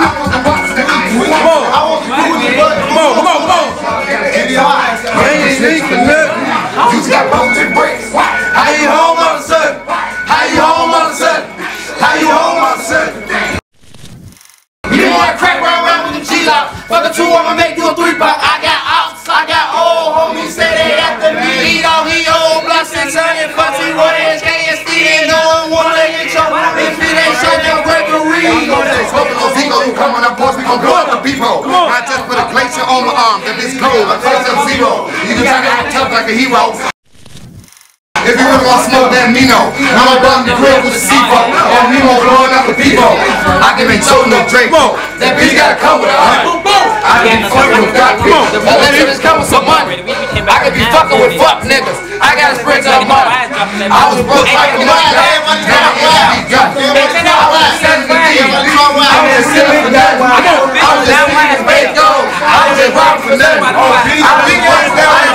I want. Come on. Come on, come on, come on. How you home all of? How you home all of? How you home all of a sudden? You crack right around with the Glock. Fuck a two, I'ma make you a three pop. I got ops, I got old homies say they after me. Eat all he old blocks and son and fussy what is KSD and no one on my arm, that bitch cold, I close up zero. You can try to act tough like a hero. If you really want to smoke that Mino, I'ma bum the grill with a C4. Or Memo blowing up the people. I can make Joe no Drake. That bitch gotta come with a hundred. I can be fucking with God people. Unless it just come with some money. I can be fucking with fuck niggas. I gotta spread to the money. I was broke like a money. Now I'm happy. I was selling the deal. I was selling for nothing. I was just selling his bait gold. I was just robbing for nothing. I was just working down I was